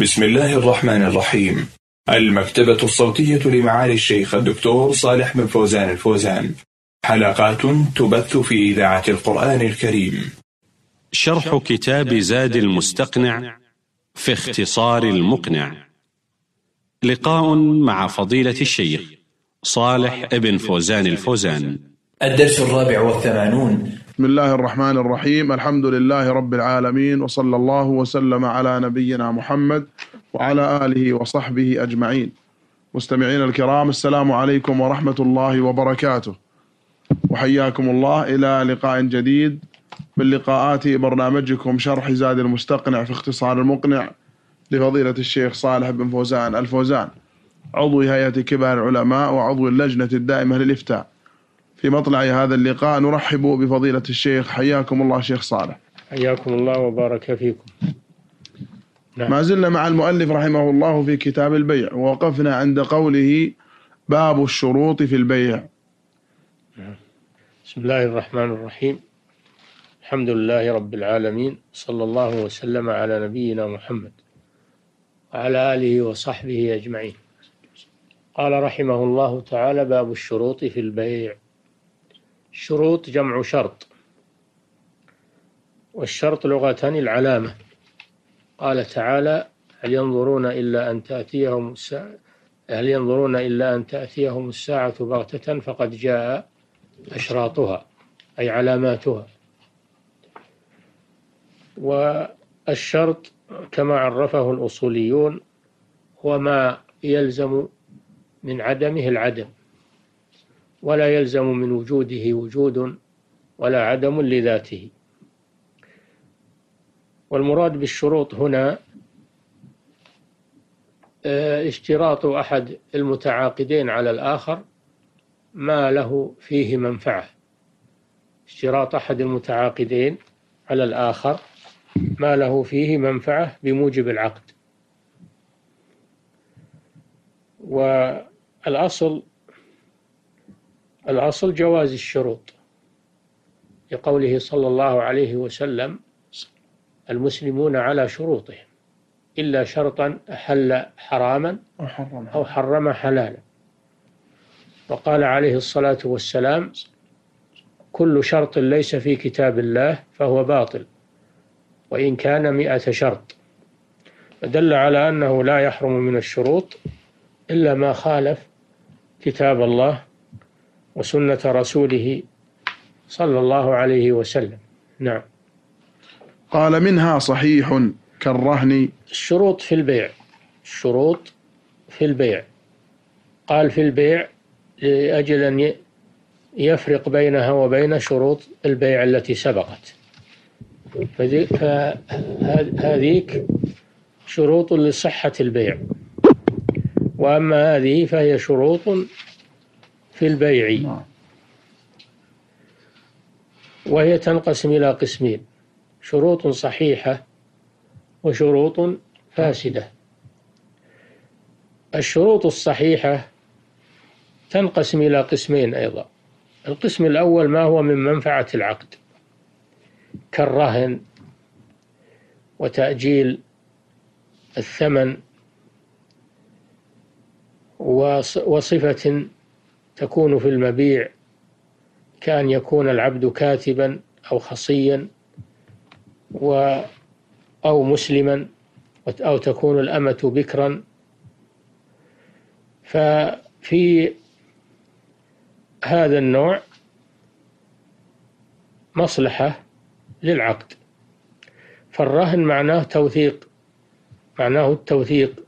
بسم الله الرحمن الرحيم. المكتبة الصوتية لمعالي الشيخ الدكتور صالح بن فوزان الفوزان. حلقات تبث في إذاعة القرآن الكريم. شرح كتاب زاد المستقنع في اختصار المقنع. لقاء مع فضيلة الشيخ صالح بن فوزان الفوزان. الدرس الرابع والثمانون بسم الله الرحمن الرحيم. الحمد لله رب العالمين وصلى الله وسلم على نبينا محمد وعلى آله وصحبه أجمعين. مستمعين الكرام السلام عليكم ورحمة الله وبركاته. وحياكم الله إلى لقاء جديد. من لقاءات برنامجكم شرح زاد المستقنع في اختصار المقنع لفضيلة الشيخ صالح بن فوزان الفوزان. عضو هيئة كبار العلماء وعضو اللجنة الدائمة للإفتاء. في مطلع هذا اللقاء نرحب بفضيلة الشيخ. حياكم الله شيخ صالح. حياكم الله وبارك فيكم. نعم. ما زلنا مع المؤلف رحمه الله في كتاب البيع ووقفنا عند قوله باب الشروط في البيع. بسم الله الرحمن الرحيم. الحمد لله رب العالمين صلى الله وسلم على نبينا محمد وعلى آله وصحبه أجمعين. قال رحمه الله تعالى باب الشروط في البيع. الشروط جمع شرط. والشرط لغة العلامة. قال تعالى هل ينظرون إلا أن تأتيهم الساعة هل ينظرون إلا أن تأتيهم الساعة بغتة فقد جاء أشراطها أي علاماتها. والشرط كما عرفه الأصوليون هو ما يلزم من عدمه العدم. ولا يلزم من وجوده وجود ولا عدم لذاته. والمراد بالشروط هنا اشتراط أحد المتعاقدين على الآخر ما له فيه منفعة. اشتراط أحد المتعاقدين على الآخر ما له فيه منفعة بموجب العقد. والأصل الأصل جواز الشروط لقوله صلى الله عليه وسلم المسلمون على شروطهم إلا شرطا أحل حراما أو حرم حلالا. وقال عليه الصلاة والسلام كل شرط ليس في كتاب الله فهو باطل وإن كان مئة شرط. فدل على أنه لا يحرم من الشروط إلا ما خالف كتاب الله وسنة رسوله صلى الله عليه وسلم. نعم. قال منها صحيح كالرهن. الشروط في البيع. الشروط في البيع. قال في البيع لأجل أن يفرق بينها وبين شروط البيع التي سبقت. فهذيك شروط لصحة البيع. وأما هذه فهي شروط في البيع. وهي تنقسم إلى قسمين شروط صحيحة وشروط فاسدة. الشروط الصحيحة تنقسم إلى قسمين أيضا. القسم الأول ما هو من منفعة العقد كالرهن وتأجيل الثمن وصفة تكون في المبيع كأن يكون العبد كاتبا أو خصيا و أو مسلما أو تكون الأمة بكرا. ففي هذا النوع مصلحة للعقد. فالرهن معناه توثيق معناه التوثيق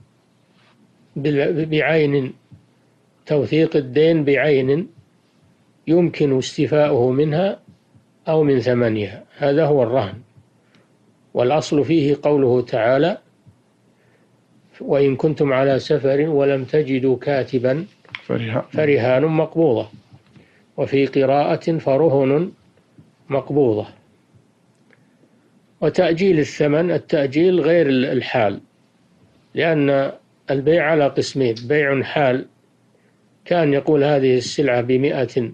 بعين توثيق الدين بعين يمكن استيفاؤه منها أو من ثمنها. هذا هو الرهن. والأصل فيه قوله تعالى وإن كنتم على سفر ولم تجدوا كاتبا فرهان مقبوضة. وفي قراءة فرهن مقبوضة. وتأجيل الثمن التأجيل غير الحال لأن البيع على قسمين بيع حال كان يقول هذه السلعة بمئة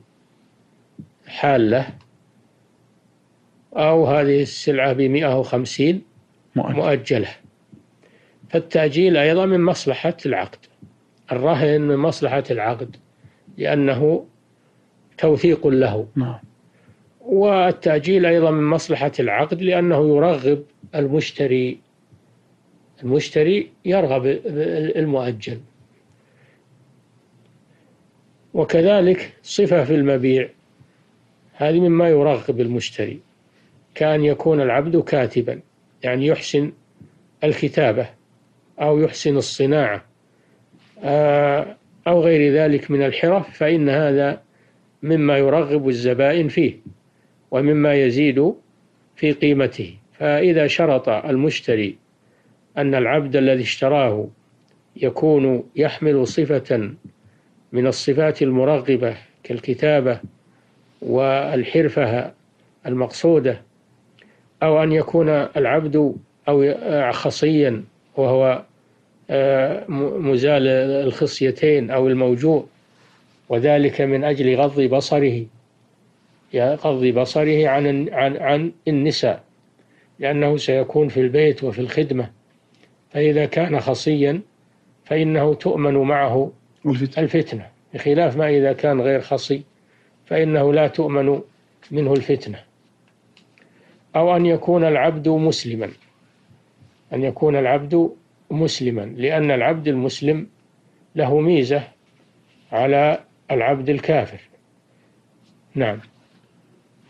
حالة أو هذه السلعة بمئة وخمسين مؤجلة. فالتأجيل أيضا من مصلحة العقد. الرهن من مصلحة العقد لأنه توثيق له. نعم. والتأجيل أيضا من مصلحة العقد لأنه يرغب المشتري. المشتري يرغب المؤجل. وكذلك صفة في المبيع. هذه مما يرغب المشتري. كأن يكون العبد كاتبا يعني يحسن الكتابة أو يحسن الصناعة آه، أو غير ذلك من الحرف فإن هذا مما يرغب الزبائن فيه ومما يزيد في قيمته. فإذا شرط المشتري أن العبد الذي اشتراه يكون يحمل صفة من الصفات المرغبة كالكتابة والحرفة المقصودة أو أن يكون العبد أو خصيا وهو آه، مزال الخصيتين أو الموجوع وذلك من أجل غض بصره غض بصره عن عن عن النساء لأنه سيكون في البيت وفي الخدمة. فإذا كان خصيا فإنه تؤمن معه الفتنة, الفتنة بخلاف ما إذا كان غير خصي فإنه لا تؤمن منه الفتنة. أو أن يكون العبد مسلما. أن يكون العبد مسلما لأن العبد المسلم له ميزة على العبد الكافر. نعم.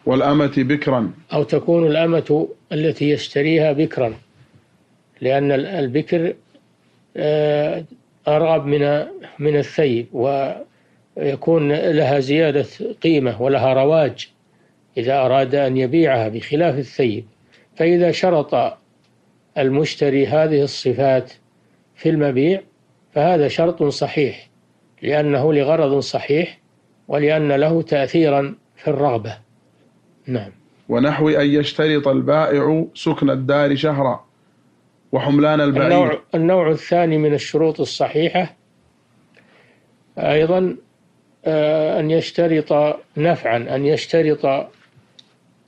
والأمة بكرا. أو تكون الأمة التي يشتريها بكرا لأن البكر آه، أرغب من من الثيب ويكون لها زيادة قيمة ولها رواج إذا أراد أن يبيعها بخلاف الثيب. فإذا شرط المشتري هذه الصفات في المبيع فهذا شرط صحيح لأنه لغرض صحيح ولأن له تأثيرا في الرغبة. نعم. ونحو أن يشترط البائع سكن الدار شهرا. وحملان البعير. النوع, النوع الثاني من الشروط الصحيحة أيضا آه، أن يشترط نفعا أن يشترط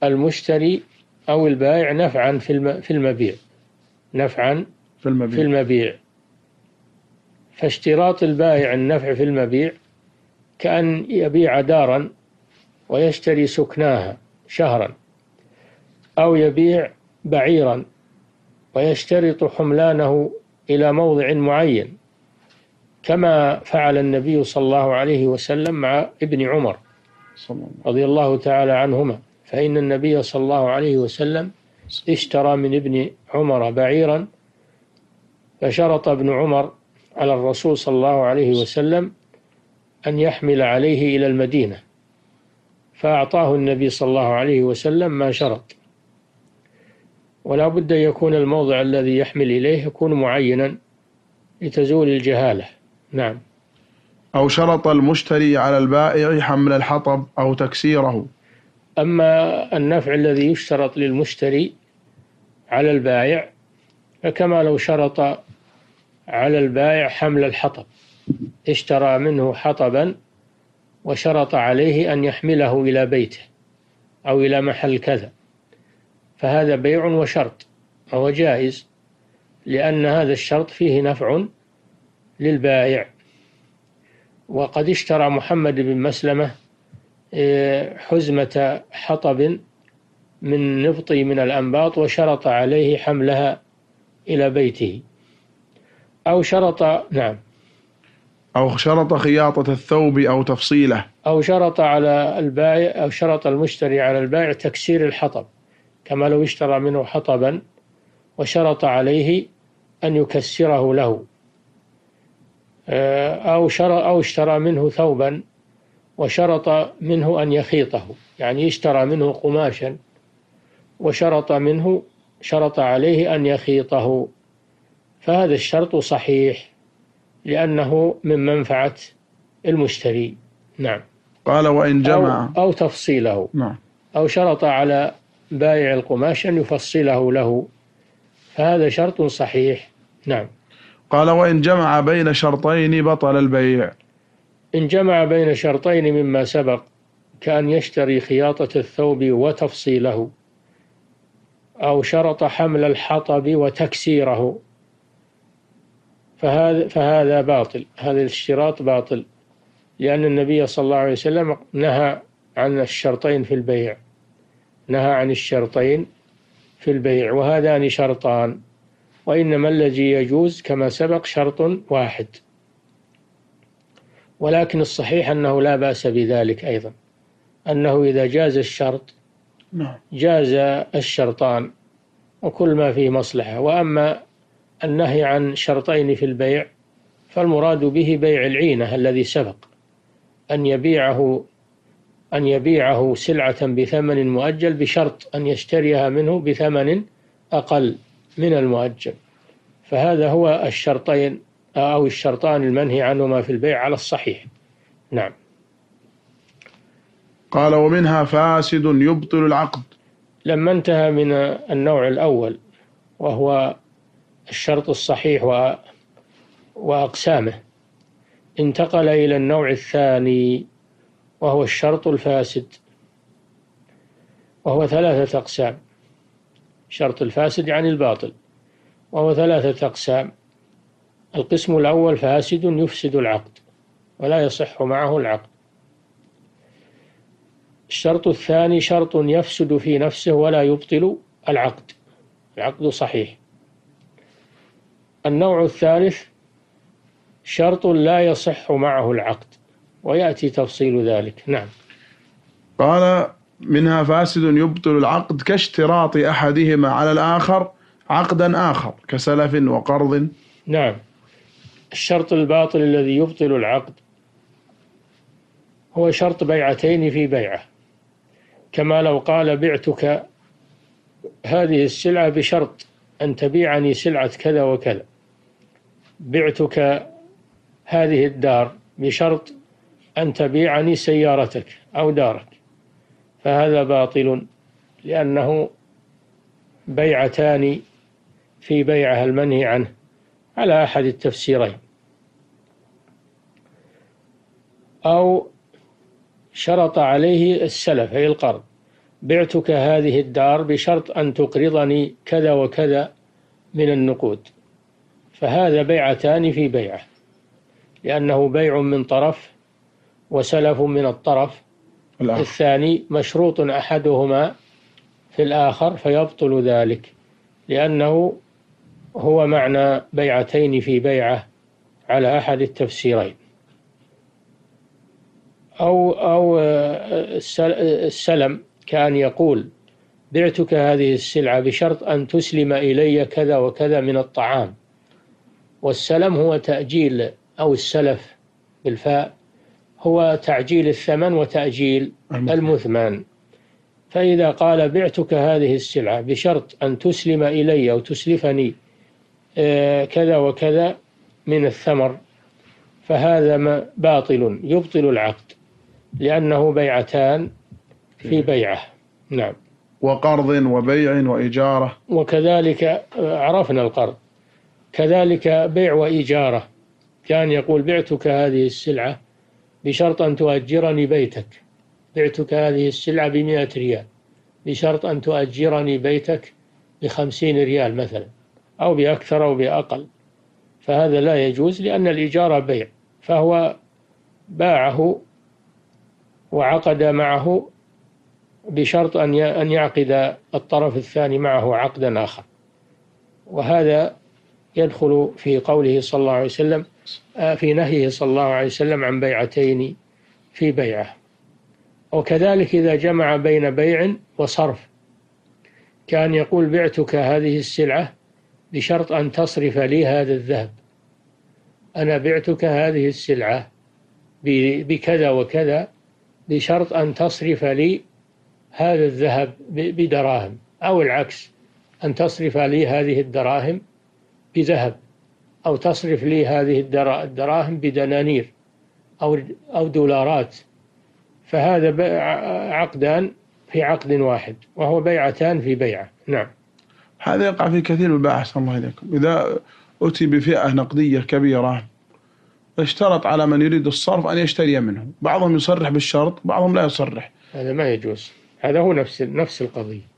المشتري أو البائع نفعا في المبيع. نفعا في المبيع, في المبيع. فاشتراط البائع النفع في المبيع كأن يبيع دارا ويشتري سكناها شهرا أو يبيع بعيرا. ويشترط حملانه إلى موضع معين كما فعل النبي صلى الله عليه وسلم مع ابن عمر رضي الله تعالى عنهما. فإن النبي صلى الله عليه وسلم اشترى من ابن عمر بعيرا فشرط ابن عمر على الرسول صلى الله عليه وسلم أن يحمل عليه إلى المدينة فأعطاه النبي صلى الله عليه وسلم ما شرط. ولا بد أن يكون الموضع الذي يحمل إليه يكون معينا لتزول الجهالة. نعم. أو شرط المشتري على البائع حمل الحطب أو تكسيره. أما النفع الذي يشترط للمشتري على البائع فكما لو شرط على البائع حمل الحطب اشترى منه حطبا وشرط عليه أن يحمله إلى بيته أو إلى محل كذا. فهذا بيع وشرط وهو جائز لأن هذا الشرط فيه نفع للبائع. وقد اشترى محمد بن مسلمة آه، حزمة حطب من نبطي من الأنباط وشرط عليه حملها إلى بيته. أو شرط نعم. أو شرط خياطة الثوب أو تفصيله. أو شرط على البائع أو شرط المشتري على البائع تكسير الحطب. كما لو اشترى منه حطبا وشرط عليه أن يكسره له. آه، أو شرى أو اشترى منه ثوبا وشرط منه أن يخيطه. يعني اشترى منه قماشا وشرط منه شرط عليه أن يخيطه. فهذا الشرط صحيح لأنه من منفعة المشتري. نعم. قال وإن جمع. أو, أو تفصيله. نعم. أو شرط على بائع القماش أن يفصله له. فهذا شرط صحيح. نعم. قال وإن جمع بين شرطين بطل البيع. إن جمع بين شرطين مما سبق كأن يشتري خياطة الثوب وتفصيله أو شرط حمل الحطب وتكسيره. فهذا فهذا باطل. هذا الاشتراط باطل. لأن النبي صلى الله عليه وسلم نهى عن الشرطين في البيع. نهى عن الشرطين في البيع وهذان شرطان وإنما الذي يجوز كما سبق شرط واحد. ولكن الصحيح أنه لا بأس بذلك أيضا أنه إذا جاز الشرط نعم. جاز الشرطان وكل ما فيه مصلحة. وأما النهي عن شرطين في البيع فالمراد به بيع العينة الذي سبق أن يبيعه أن يبيعه سلعة بثمن مؤجل بشرط أن يشتريها منه بثمن أقل من المؤجل. فهذا هو الشرطين أو الشرطان المنهي عنهما في البيع على الصحيح. نعم. قال ومنها فاسد يبطل العقد. لما انتهى من النوع الأول وهو الشرط الصحيح و وأقسامه انتقل إلى النوع الثاني وهو الشرط الفاسد. وهو ثلاثة أقسام. شرط الفاسد يعني الباطل. وهو ثلاثة أقسام. القسم الأول فاسد يفسد العقد ولا يصح معه العقد. الشرط الثاني شرط يفسد في نفسه ولا يبطل العقد. العقد صحيح. النوع الثالث شرط لا يصح معه العقد. ويأتي تفصيل ذلك. نعم. قال منها فاسد يبطل العقد كاشتراط أحدهما على الآخر عقدا آخر كسلف وقرض. نعم. الشرط الباطل الذي يبطل العقد هو شرط بيعتين في بيعة. كما لو قال بعتك هذه السلعة بشرط أن تبيعني سلعة كذا وكذا. بعتك هذه الدار بشرط أن تبيعني سيارتك أو دارك. فهذا باطل لأنه بيعتان في بيعها المنهي عنه على أحد التفسيرين. أو شرط عليه السلف أي القرض. بعتك هذه الدار بشرط أن تقرضني كذا وكذا من النقود. فهذا بيعتان في بيعة لأنه بيع من طرف وسلف من الطرف. الآخر. الثاني مشروط أحدهما في الآخر فيبطل ذلك لأنه هو معنى بيعتين في بيعة على أحد التفسيرين. أو أو السلم كأن يقول بعتك هذه السلعة بشرط أن تسلم إلي كذا وكذا من الطعام. والسلم هو تأجيل أو السلف بالفاء هو تعجيل الثمن وتأجيل المثمن. فإذا قال بعتك هذه السلعة بشرط أن تسلم إلي أو تسلفني آه، كذا وكذا من الثمر فهذا باطل يبطل العقد لأنه بيعتان في بيعة. نعم. وقرض وبيع وإجارة. وكذلك آه، عرفنا القرض. كذلك بيع وإجارة. كان يقول بعتك هذه السلعة بشرط أن تؤجرني بيتك. بعتك هذه السلعة بمئة ريال. بشرط أن تؤجرني بيتك بخمسين ريال مثلا أو بأكثر أو بأقل. فهذا لا يجوز لأن الإجارة بيع. فهو باعه وعقد معه بشرط أن أن يعقد الطرف الثاني معه عقدا آخر. وهذا يدخل في قوله صلى الله عليه وسلم في نهيه صلى الله عليه وسلم عن بيعتين في بيعة. وكذلك إذا جمع بين بيع وصرف. كان يقول بعتك هذه السلعة بشرط أن تصرف لي هذا الذهب. أنا بعتك هذه السلعة بكذا وكذا بشرط أن تصرف لي هذا الذهب بدراهم. أو العكس أن تصرف لي هذه الدراهم بذهب. أو تصرف لي هذه الدراهم بدنانير أو أو دولارات. فهذا عقدان في عقد واحد وهو بيعتان في بيعة. نعم. هذا يقع في كثير من أحسن الله إليكم. إذا أتي بفئة نقدية كبيرة اشترط على من يريد الصرف أن يشتري منه بعضهم يصرح بالشرط بعضهم لا يصرح. هذا ما يجوز. هذا هو نفس نفس القضية.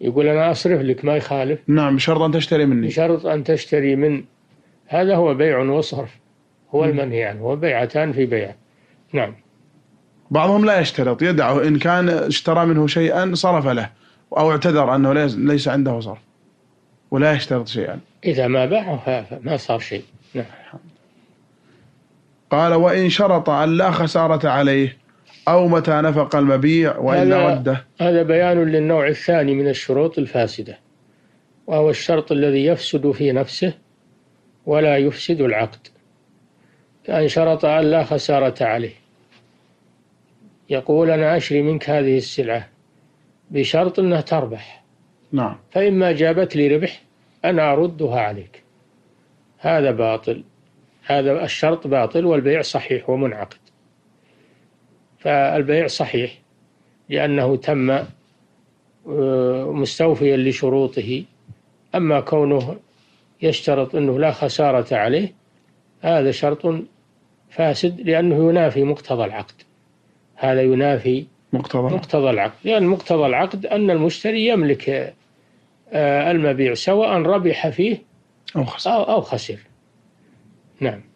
يقول أنا أصرف لك ما يخالف. نعم بشرط أن تشتري مني. بشرط أن تشتري من هذا هو بيع وصرف هو المنهي عنه هو بيعتان في بيع. نعم. بعضهم لا يشترط يدعه إن كان اشترى منه شيئا صرف له أو اعتذر أنه ليس- عنده صرف ولا يشترط شيئا. إذا ما باعه فما صار شيء. نعم. قال وإن شرط أن لا خسارة عليه أو متى نفق المبيع وإلا رده هذا بيان للنوع الثاني من الشروط الفاسدة وهو الشرط الذي يفسد في نفسه ولا يفسد العقد. كأن شرط أن لا خسارة عليه. يقول أنا أشري منك هذه السلعة بشرط أنها تربح. نعم. فإما جابت لي ربح أنا أردها عليك. هذا باطل. هذا الشرط باطل والبيع صحيح ومنعقد. فالبيع صحيح لأنه تم آه، مستوفيا لشروطه. أما كونه يشترط أنه لا خسارة عليه هذا شرط فاسد لأنه ينافي مقتضى العقد. هذا ينافي مقتضى مقتضى العقد. لأن مقتضى العقد أن المشتري يملك آه، المبيع سواء ربح فيه أو أو أو خسر. نعم.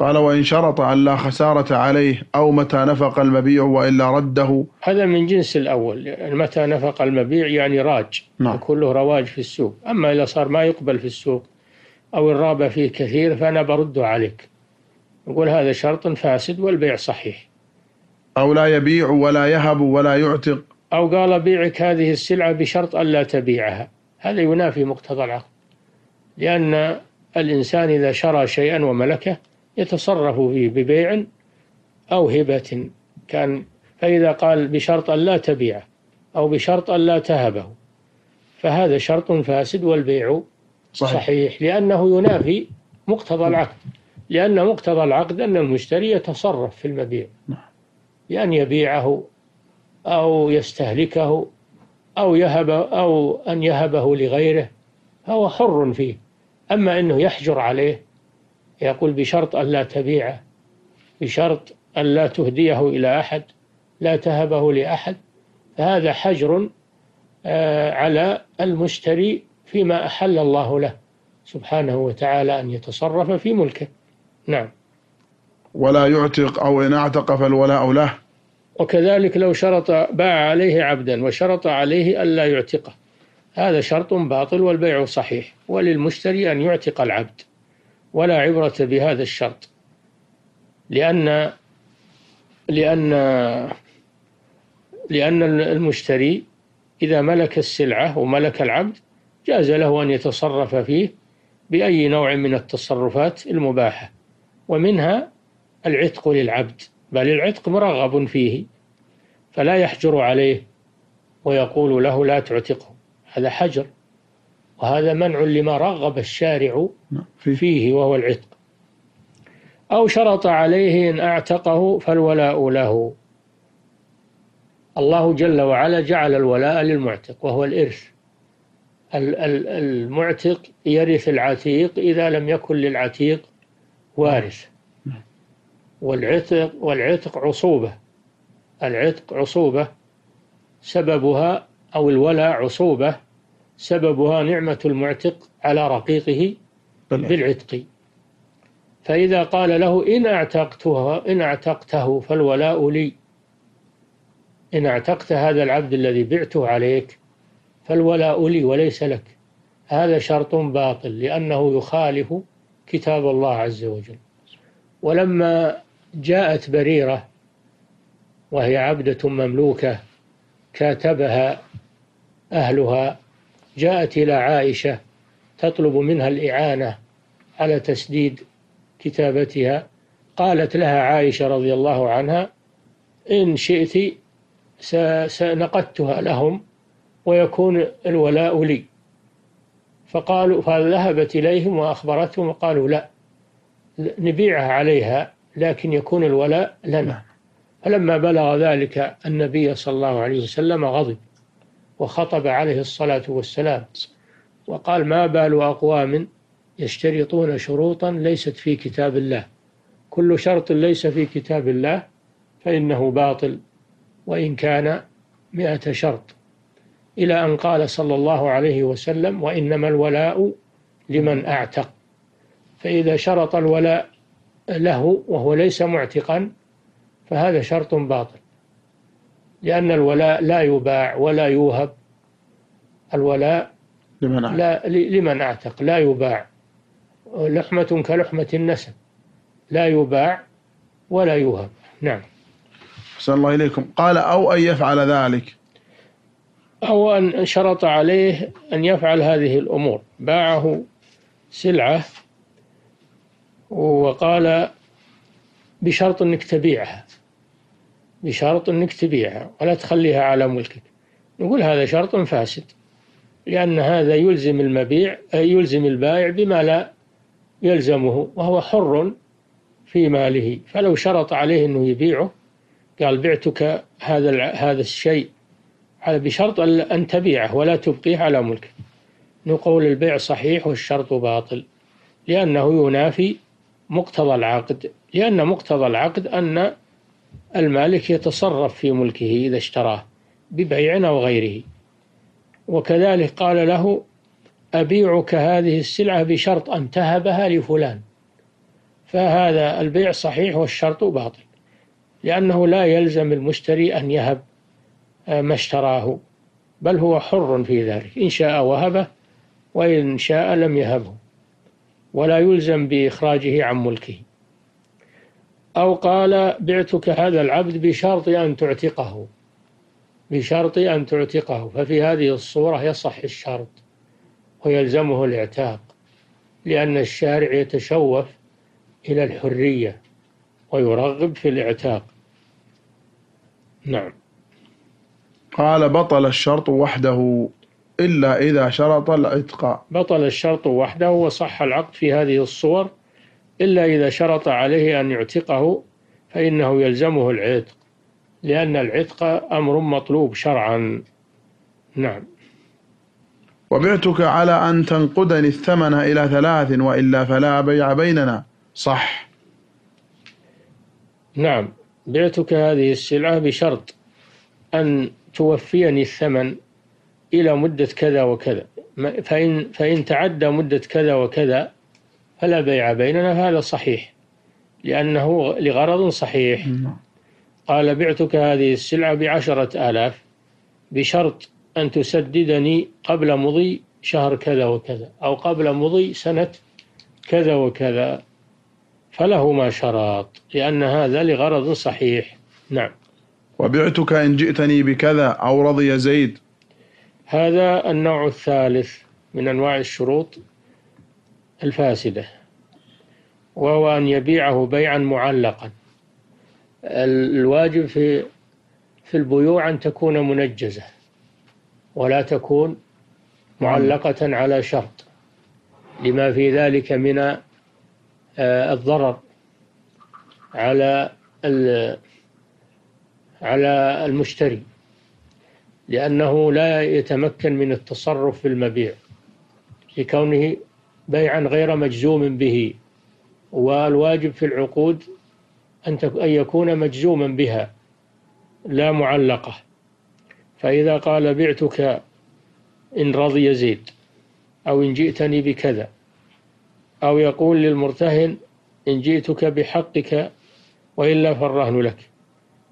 قال وإن شرط أن لا خسارة عليه أو متى نفق المبيع وإلا رده. هذا من جنس الأول. متى نفق المبيع يعني راج. نعم. يكون له رواج في السوق. أما إذا صار ما يقبل في السوق أو الرابة فيه كثير فأنا برده عليك. يقول هذا شرط فاسد والبيع صحيح. أو لا يبيع ولا يهب ولا يعتق. أو قال بيعك هذه السلعة بشرط ألا تبيعها. هذا ينافي مقتضى العقد لأن الإنسان إذا شرى شيئا وملكه يتصرف فيه ببيع أو هبة. كان فإذا قال بشرط ألا تبيعه أو بشرط ألا تهبه فهذا شرط فاسد والبيع صحيح, صحيح. صحيح لأنه ينافي مقتضى العقد لأن مقتضى العقد أن المشتري يتصرف في المبيع. بأن يبيعه أو يستهلكه أو يهب أو أن يهبه لغيره فهو حر فيه. أما أنه يحجر عليه يقول بشرط أن لا تبيعه بشرط أن لا تهديه إلى أحد لا تهبه لأحد. فهذا حجر آه، على المشتري فيما أحل الله له سبحانه وتعالى أن يتصرف في ملكه. نعم. ولا يعتق أو إن اعتق فالولاء له وكذلك لو شرط باع عليه عبدا وشرط عليه ألا يعتقه. هذا شرط باطل والبيع صحيح وللمشتري أن يعتق العبد. ولا عبرة بهذا الشرط. لأن لأن لأن المشتري إذا ملك السلعة وملك العبد جاز له أن يتصرف فيه بأي نوع من التصرفات المباحة ومنها العتق للعبد بل العتق مرغب فيه فلا يحجر عليه ويقول له لا تعتقه. هذا حجر. وهذا منع لما رغب الشارع. في فيه وهو العتق. أو شرط عليه إن أعتقه فالولاء له. الله جل وعلا جعل الولاء للمعتق وهو الإرث. ال- ال- المعتق يرث العتيق إذا لم يكن للعتيق وارث. والعتق والعتق عصوبة. العتق عصوبة سببها أو الولاء عصوبة. سببها نعمة المعتق على رقيقه بالعتق. فإذا قال له إن اعتقتها إن اعتقته فالولاء لي. إن اعتقت هذا العبد الذي بعته عليك فالولاء لي وليس لك. هذا شرط باطل لأنه يخالف كتاب الله عز وجل. ولما جاءت بريرة وهي عبدة مملوكة كاتبها أهلها جاءت إلى عائشة تطلب منها الإعانة على تسديد كتابتها. قالت لها عائشة رضي الله عنها إن شئت سنقدتها لهم ويكون الولاء لي. فقالوا فذهبت إليهم وأخبرتهم وقالوا لا نبيعها عليها لكن يكون الولاء لنا. فلما بلغ ذلك النبي صلى الله عليه وسلم غضب. وخطب عليه الصلاة والسلام وقال ما بال أقوام يشترطون شروطا ليست في كتاب الله. كل شرط ليس في كتاب الله فإنه باطل وإن كان مئة شرط. إلى أن قال صلى الله عليه وسلم وإنما الولاء لمن أعتق. فإذا شرط الولاء له وهو ليس معتقا فهذا شرط باطل. لأن الولاء لا يباع ولا يوهب. الولاء لمن أعلم. لا لمن أعتق؟ لا يباع. لحمة كلحمة النسب. لا يباع ولا يوهب. نعم. أحسن الله إليكم. قال أو أن يفعل ذلك. أو أن شرط عليه أن يفعل هذه الأمور. باعه سلعة وقال بشرط أنك تبيعها. بشرط أنك تبيعها ولا تخليها على ملكك. نقول هذا شرط فاسد لأن هذا يلزم المبيع يلزم البائع بما لا يلزمه وهو حر في ماله. فلو شرط عليه أنه يبيعه قال بعتك هذا هذا الشيء على بشرط أن تبيعه ولا تبقيه على ملكك. نقول البيع صحيح والشرط باطل لأنه ينافي مقتضى العقد لأن مقتضى العقد أن المالك يتصرف في ملكه إذا اشتراه ببيع أو غيره وكذلك قال له أبيعك هذه السلعة بشرط أن تهبها لفلان. فهذا البيع صحيح والشرط باطل لأنه لا يلزم المشتري أن يهب ما اشتراه بل هو حر في ذلك إن شاء وهبه وإن شاء لم يهبه. ولا يلزم بإخراجه عن ملكه. أو قال بعتك هذا العبد بشرط أن تعتقه. بشرط أن تعتقه. ففي هذه الصورة يصح الشرط ويلزمه الاعتاق لأن الشارع يتشوف إلى الحرية ويرغب في الاعتاق. نعم. قال بطل الشرط وحده إلا إذا شرط العتق. بطل الشرط وحده وصح العقد في هذه الصور إلا إذا شرط عليه أن يعتقه فإنه يلزمه العتق لأن العتق أمر مطلوب شرعا. نعم. وبعتك على أن تنقدني الثمن إلى ثلاث وإلا فلا بيع بيننا. صح. نعم. بعتك هذه السلعة بشرط أن توفيني الثمن إلى مدة كذا وكذا. فإن, فإن تعدى مدة كذا وكذا فلا بيع بيننا هذا صحيح. لأنه لغرض صحيح. قال بعتك هذه السلعة بعشرة آلاف بشرط أن تسددني قبل مضي شهر كذا وكذا أو قبل مضي سنة كذا وكذا. فله ما شرط لأن هذا لغرض صحيح. نعم. وبعتك إن جئتني بكذا أو رضي زيد. هذا النوع الثالث من أنواع الشروط. الفاسدة وهو أن يبيعه بيعا معلقا. الواجب في في البيوع أن تكون منجزة ولا تكون معلقة على شرط لما في ذلك من آه، الضرر على على المشتري لأنه لا يتمكن من التصرف في المبيع لكونه بيعا غير مجزوم به. والواجب في العقود أن يكون مجزوما بها لا معلقة. فإذا قال بعتك إن رضي زيد أو إن جئتني بكذا أو يقول للمرتهن إن جئتك بحقك وإلا فالرهن لك.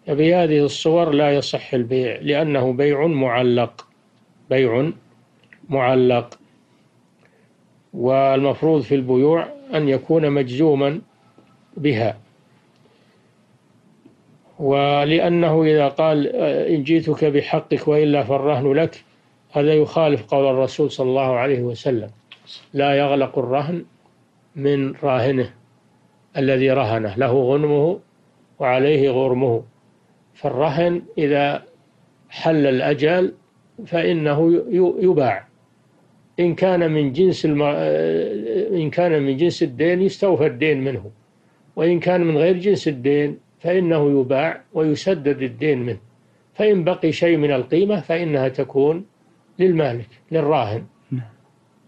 فبهذه الصور لا يصح البيع لأنه بيع معلق. بيع معلق. والمفروض في البيوع أن يكون مجزوما بها. ولأنه إذا قال إن جئتك بحقك وإلا فالرهن لك هذا يخالف قول الرسول صلى الله عليه وسلم. لا يغلق الرهن من راهنه الذي رهنه له غنمه وعليه غرمه. فالرهن إذا حل الأجل فإنه يباع. إن كان من جنس الم... إن كان من جنس الدين يستوفى الدين منه. وإن كان من غير جنس الدين فإنه يباع ويسدد الدين منه. فإن بقي شيء من القيمة فإنها تكون للمالك للراهن.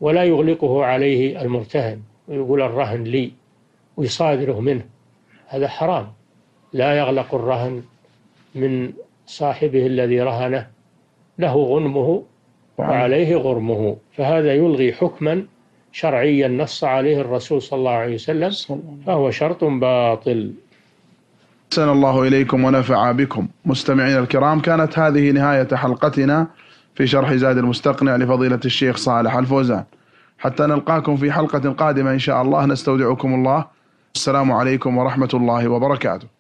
ولا يغلقه عليه المرتهن ويقول الرهن لي ويصادره منه. هذا حرام. لا يغلق الرهن من صاحبه الذي رهنه. له غنمه وعليه غرمه فهذا يلغي حكما شرعيا نص عليه الرسول صلى الله عليه وسلم فهو شرط باطل. أحسن الله إليكم ونفع بكم. مستمعين الكرام كانت هذه نهاية حلقتنا في شرح زاد المستقنع لفضيلة الشيخ صالح الفوزان. حتى نلقاكم في حلقة قادمة إن شاء الله. نستودعكم الله. السلام عليكم ورحمة الله وبركاته.